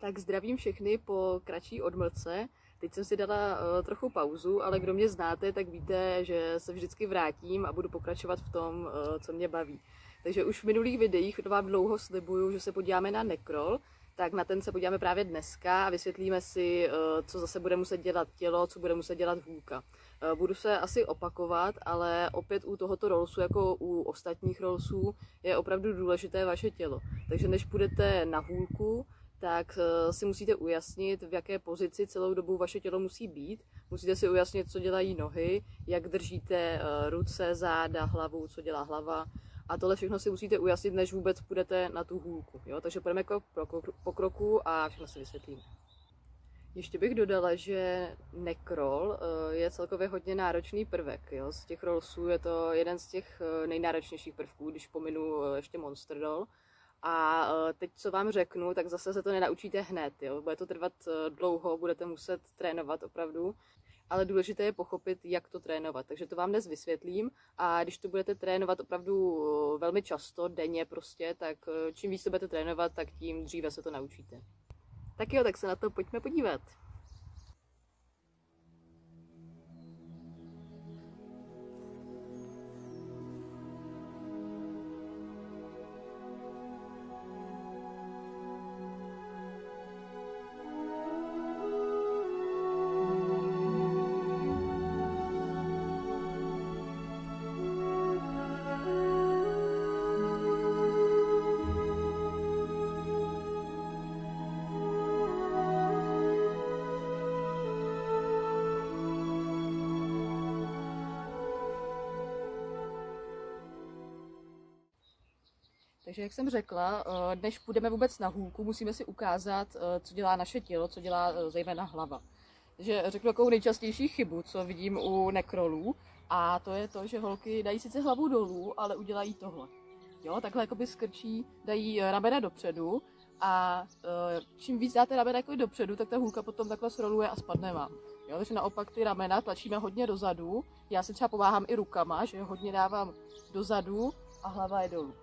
Tak zdravím všechny po kratší odmlce. Teď jsem si dala uh, trochu pauzu, ale kdo mě znáte, tak víte, že se vždycky vrátím a budu pokračovat v tom, uh, co mě baví. Takže už v minulých videích vám dlouho slibuju, že se podíváme na nekrol, tak na ten se podíváme právě dneska a vysvětlíme si, uh, co zase bude muset dělat tělo, co bude muset dělat hůlka. Budu se asi opakovat, ale opět u tohoto rolsu, jako u ostatních rolsů, je opravdu důležité vaše tělo. Takže než půjdete na hůlku, tak eh, si musíte ujasnit, v jaké pozici celou dobu vaše tělo musí být. Musíte si ujasnit, co dělají nohy, jak držíte eh, ruce, záda, hlavu, co dělá hlava. A tohle všechno si musíte ujasnit, než vůbec půjdete na tu hůlku. Jo? Takže půjdeme krok po kroku a všechno si vysvětlíme. Ještě bych dodala, že nekrol eh, je celkově hodně náročný prvek. Jo? Z těch rolsů je to jeden z těch nejnáročnějších prvků, když pominu ještě Monster Doll. A e, teď, co vám řeknu, tak zase se to nenaučíte hned. Jo? Bude to trvat e, dlouho, budete muset trénovat opravdu. Ale důležité je pochopit, jak to trénovat. Takže to vám dnes vysvětlím. A když to budete trénovat opravdu e, velmi často, denně prostě, tak čím víc to budete trénovat, tak tím dříve se to naučíte. Tak jo, tak se na to pojďme podívat. Takže jak jsem řekla, eh, než půjdeme vůbec na hůlku, musíme si ukázat, eh, co dělá naše tělo, co dělá eh, zejména hlava. Takže řeknu takovou nejčastější chybu, co vidím u nekrolů, a to je to, že holky dají sice hlavu dolů, ale udělají tohle. Jo, takhle jakoby skrčí, dají ramena dopředu a čím víc dáte ramena jako dopředu, tak ta hůlka potom takhle sroluje a spadne vám. Jo, takže naopak ty ramena tlačíme hodně dozadu. Já si třeba pomáhám i rukama, že hodně dávám dozadu a hlava je dolů.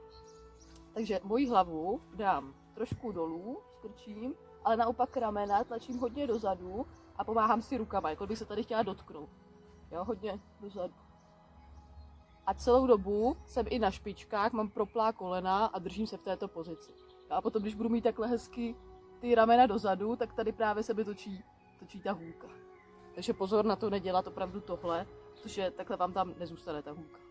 Takže moji hlavu dám trošku dolů, skrčím, ale naopak ramena tlačím hodně dozadu a pomáhám si rukama, jako bych se tady chtěla dotknout. Jo, hodně dozadu. A celou dobu jsem i na špičkách, mám proplá kolena a držím se v této pozici. A potom, když budu mít takhle hezky ty ramena dozadu, tak tady právě se mi točí, točí ta hůlka. Takže pozor na to nedělat opravdu tohle, protože takhle vám tam nezůstane ta hůlka.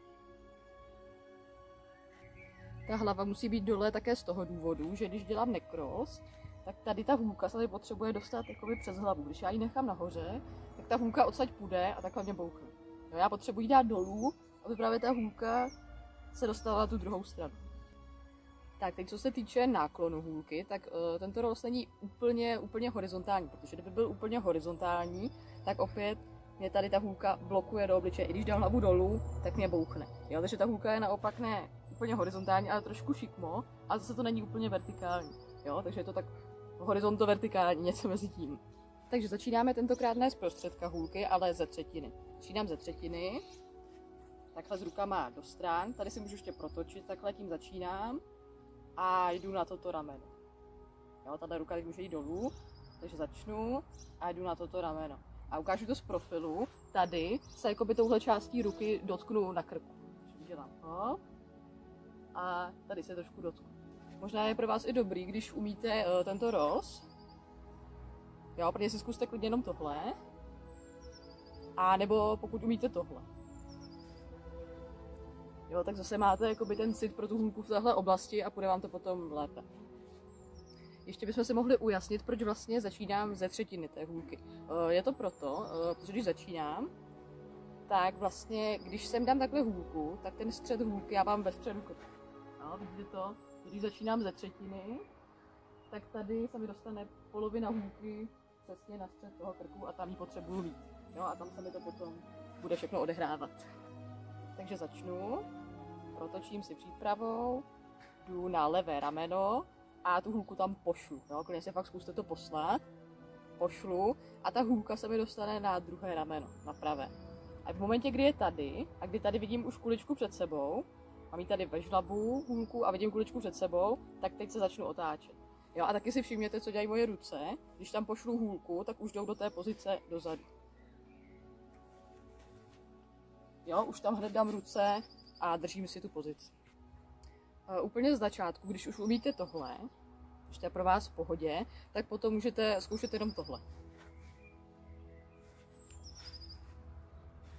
Ta hlava musí být dole také z toho důvodu, že když dělám nekros, tak tady ta hůlka se tady potřebuje dostat jakoby přes hlavu. Když já ji nechám nahoře, tak ta hůlka odsaď půjde a takhle mě bouchne. Jo, já potřebuji dát dolů, aby právě ta hůlka se dostala na tu druhou stranu. Tak teď co se týče náklonu hůlky, tak uh, tento rost není úplně, úplně horizontální, protože kdyby byl úplně horizontální, tak opět mě tady ta hůlka blokuje do obličeje. I když dám hlavu dolů, tak mě bouchne. Jo, takže ta hůlka je naopak ne úplně horizontální, ale trošku šikmo, a zase to není úplně vertikální. Jo, takže je to tak horizonto vertikální, něco mezi tím. Takže začínáme tentokrát ne z prostředka hůlky, ale ze třetiny. Začínám ze třetiny, takhle s rukama do stran, tady si můžu ještě protočit, takhle tím začínám a jdu na toto rameno. Jo, tato ruka teď může jít dolů, takže začnu a jdu na toto rameno. A ukážu to z profilu, tady se jako by touhle částí ruky dotknu na krku. Dělám hop, a tady se trošku dotknu. Možná je pro vás i dobrý, když umíte uh, tento roz. Jo, protože si zkuste klidně jenom tohle. A nebo pokud umíte tohle. Jo, tak zase máte jakoby ten cit pro tu hůlku v téhle oblasti a bude vám to potom lépe. Ještě bychom si mohli ujasnit, proč vlastně začínám ze třetiny té hůlky. Eh, je to proto, eh, protože když začínám, tak vlastně, když sem dám takhle hůlku, tak ten střed hůlky já mám ve středu krku. No, vidíte to? Když začínám ze třetiny, tak tady se mi dostane polovina hůlky přesně na střed toho krku a tam ji potřebuju mít. Jo, a tam se mi to potom bude všechno odehrávat. Takže začnu, protočím si přípravou, jdu na levé rameno a tu hůlku tam pošlu. Jo, klidně si fakt zkuste to poslat. Pošlu a ta hůlka se mi dostane na druhé rameno, na pravé. A v momentě, kdy je tady, a kdy tady vidím už kuličku před sebou, mám tady ve žlabu, hůlku a vidím kuličku před sebou, tak teď se začnu otáčet. Jo, a taky si všimněte, co dělají moje ruce. Když tam pošlu hůlku, tak už jdou do té pozice dozadu. Jo, už tam hned dám ruce a držím si tu pozici. Uh, úplně z začátku, když už umíte tohle, když to je pro vás v pohodě, tak potom můžete zkoušet jenom tohle.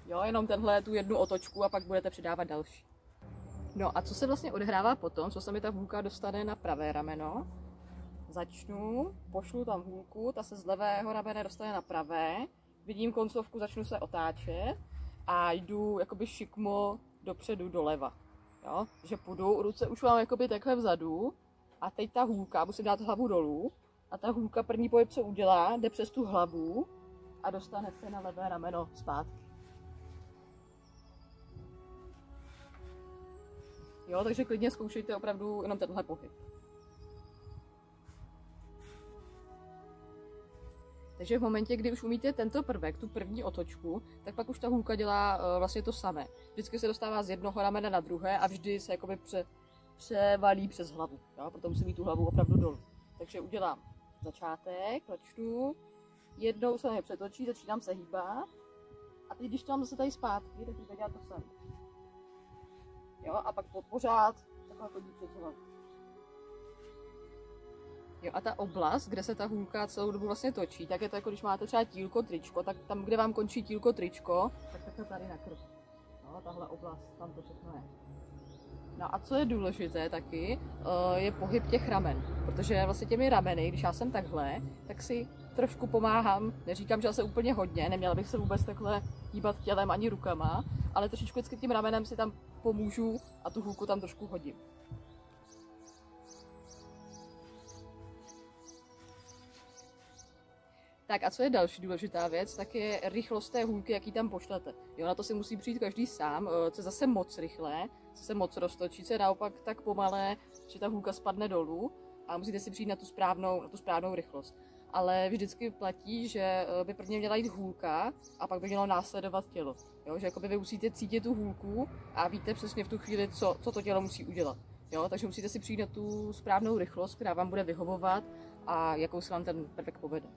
Jo, jenom tenhle tu jednu otočku a pak budete přidávat další. No a co se vlastně odehrává potom, co se mi ta hůlka dostane na pravé rameno? Začnu, pošlu tam hůlku, ta se z levého ramene dostane na pravé, vidím koncovku, začnu se otáčet a jdu jakoby šikmo dopředu, doleva. Jo? Že půjdu, ruce už mám jakoby takhle vzadu a teď ta hůlka, musím dát hlavu dolů a ta hůlka první pohyb, co udělá, jde přes tu hlavu a dostane se na levé rameno zpátky. Jo, takže klidně zkoušejte opravdu jenom tenhle pohyb. Takže v momentě, kdy už umíte tento prvek, tu první otočku, tak pak už ta hůlka dělá uh, vlastně to samé. Vždycky se dostává z jednoho ramene na druhé a vždy se jakoby pře, převalí přes hlavu. Jo? Proto musím mít tu hlavu opravdu dolů. Takže udělám začátek, začnu, jednou se mě přetočí, začínám se hýbat a teď, když to mám zase tady zpátky, tak budu dělat to samé. Jo, a pak pořád takhle chodí hlavu. Jo, a ta oblast, kde se ta hůlka celou dobu vlastně točí, tak je to jako když máte třeba tílko, tričko, tak tam, kde vám končí tílko, tričko, tak takhle tady na krk. No, tahle oblast, tam to všechno je. No a co je důležité taky, eh, je pohyb těch ramen. Protože vlastně těmi rameny, když já jsem takhle, tak si trošku pomáhám. Neříkám, že se úplně hodně, neměla bych se vůbec takhle hýbat tělem ani rukama, ale trošičku vždycky tím ramenem si tam pomůžu a tu hůlku tam trošku hodím. Tak a co je další důležitá věc, tak je rychlost té hůlky, jaký tam pošlete. Jo, na to si musí přijít každý sám, eh, co je zase moc rychlé, co se moc roztočí, co je naopak tak pomalé, že ta hůlka spadne dolů a musíte si přijít na tu správnou, na tu správnou rychlost. Ale vždycky platí, že eh, by prvně měla jít hůlka a pak by mělo následovat tělo. Jo, že vy musíte cítit tu hůlku a víte přesně v tu chvíli, co, co to tělo musí udělat. Jo, takže musíte si přijít na tu správnou rychlost, která vám bude vyhovovat a jakou se vám ten prvek povede.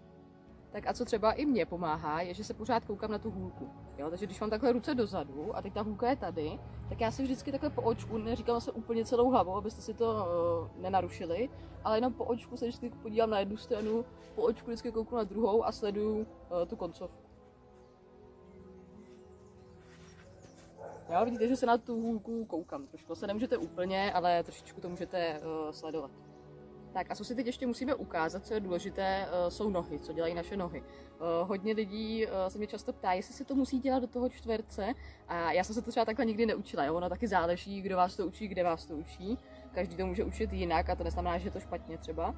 Tak a co třeba i mě pomáhá, je, že se pořád koukám na tu hůlku. Jo? Takže když mám takhle ruce dozadu a teď ta hůlka je tady, tak já si vždycky takhle po očku, neříkám se úplně celou hlavou, abyste si to uh, nenarušili, ale jenom po očku se vždycky podívám na jednu stranu, po očku vždycky kouknu na druhou a sleduju uh, tu koncovku. Já vidíte, že se na tu hůlku koukám. Trošku se nemůžete úplně, ale trošičku to můžete uh, sledovat. Tak a co si teď ještě musíme ukázat, co je důležité, eh, jsou nohy, co dělají naše nohy. Eh, hodně lidí eh, se mě často ptá, jestli se to musí dělat do toho čtverce a já jsem se to třeba takhle nikdy neučila, jo? ono taky záleží, kdo vás to učí, kde vás to učí. Každý to může učit jinak a to neznamená, že je to špatně třeba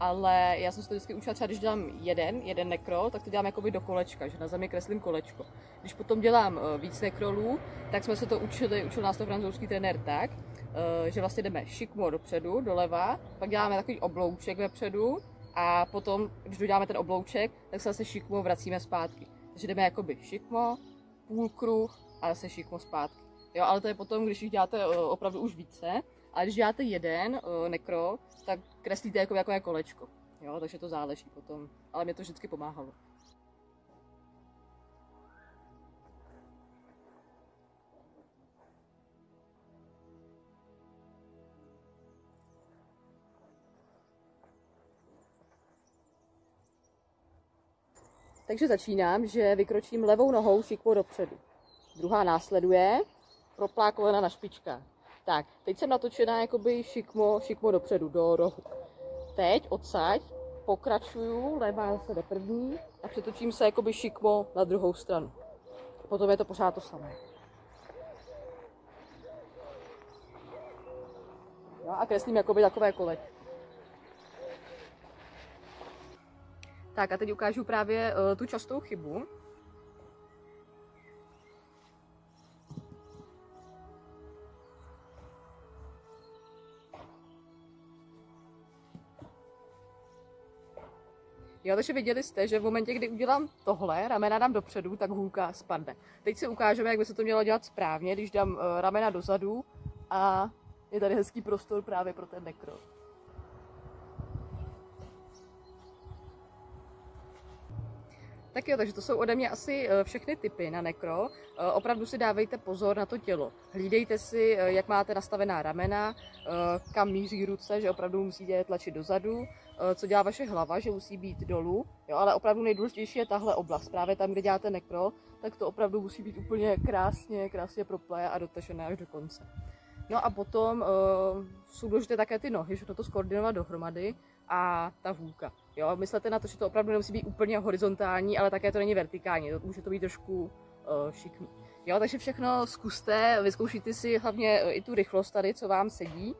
ale já jsem se to vždycky učila třeba, když dělám jeden, jeden nekrol, tak to dělám jakoby do kolečka, že na zemi kreslím kolečko. Když potom dělám víc nekrolů, tak jsme se to učili, učil nás to francouzský trenér tak, že vlastně jdeme šikmo dopředu, doleva, pak děláme takový oblouček vepředu a potom, když doděláme ten oblouček, tak se zase šikmo vracíme zpátky. Takže jdeme jakoby šikmo, půlkruh a zase šikmo zpátky. Jo, ale to je potom, když jich děláte eh, opravdu už více, a když děláte jeden uh, nekro, tak kreslíte jako jako kolečko. Jo, takže to záleží potom. Ale mě to vždycky pomáhalo. Takže začínám, že vykročím levou nohou šikmo dopředu. Druhá následuje, proplá kolena na špičkách. Tak, teď jsem natočená jakoby šikmo, šikmo dopředu, do rohu. Teď odsaď pokračuju, levá se jde první a přetočím se jakoby šikmo na druhou stranu. Potom je to pořád to samé. Jo, a kreslím jakoby takové kole. Tak a teď ukážu právě uh, tu častou chybu, Jo, takže viděli jste, že v momentě, kdy udělám tohle, ramena dám dopředu, tak hůlka spadne. Teď si ukážeme, jak by se to mělo dělat správně, když dám uh, ramena dozadu a je tady hezký prostor právě pro ten nekro. Tak jo, takže to jsou ode mě asi eh, všechny typy na nekro. Eh, opravdu si dávejte pozor na to tělo. Hlídejte si, eh, jak máte nastavená ramena, kam míří ruce, že opravdu musíte tlačit dozadu, co dělá vaše hlava, že musí být dolů. Jo, ale opravdu nejdůležitější je tahle oblast. Právě tam, kde děláte nekro, tak to opravdu musí být úplně krásně, krásně propleje a dotažené až do konce. No a potom jsou důležité také ty nohy, že to skoordinovat dohromady a ta hůlka. Jo, myslete na to, že to opravdu nemusí být úplně horizontální, ale také to není vertikální, to může to být trošku uh, šikmý. Jo, takže všechno zkuste, vyzkoušíte si hlavně uh, i tu rychlost tady, co vám sedí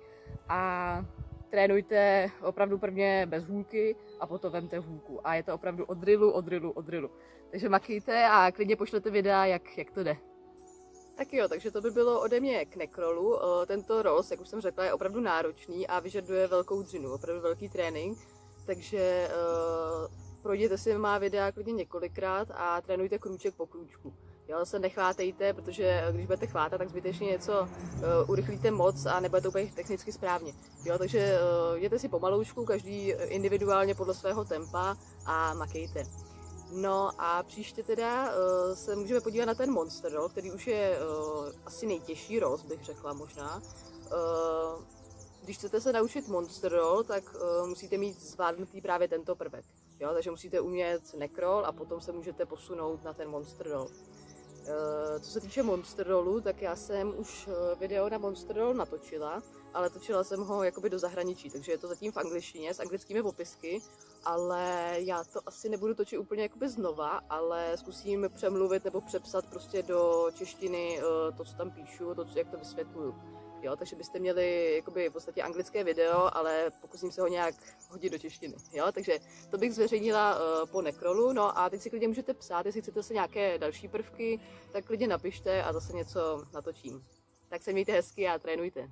a trénujte opravdu prvně bez hůlky a potom vemte hůlku. A je to opravdu od drillu, od drillu, od drillu. Takže makejte a klidně pošlete videa, jak, jak to jde. Tak jo, takže to by bylo ode mě k nekrolu. Tento roz, jak už jsem řekla, je opravdu náročný a vyžaduje velkou dřinu, opravdu velký trénink. Takže uh, projděte si má videa klidně několikrát a trénujte krůček po krůčku. Jo, se nechvátejte, protože když budete chvátat, tak zbytečně něco uh, urychlíte moc a nebude to úplně technicky správně. Jo, takže uh, jděte si pomaloučku, každý individuálně podle svého tempa a makejte. No a příště teda uh, se můžeme podívat na ten Monster Roll, který už je uh, asi nejtěžší roz, bych řekla možná. Uh, když chcete se naučit Monster Roll, tak uh, musíte mít zvládnutý právě tento prvek. Jo? Takže musíte umět Necroll a potom se můžete posunout na ten Monster Roll. Uh, co se týče Monster Rollu, tak já jsem už video na Monster Roll natočila, ale točila jsem ho jakoby do zahraničí, takže je to zatím v angličtině s anglickými popisky ale já to asi nebudu točit úplně jakoby znova, ale zkusím přemluvit nebo přepsat prostě do češtiny eh, to, co tam píšu, to, jak to vysvětluju. Jo, takže byste měli jakoby v podstatě anglické video, ale pokusím se ho nějak hodit do češtiny. Jo, takže to bych zveřejnila uh, po nekrolu. No a teď si klidně můžete psát, jestli chcete se nějaké další prvky, tak klidně napište a zase něco natočím. Tak se mějte hezky a trénujte.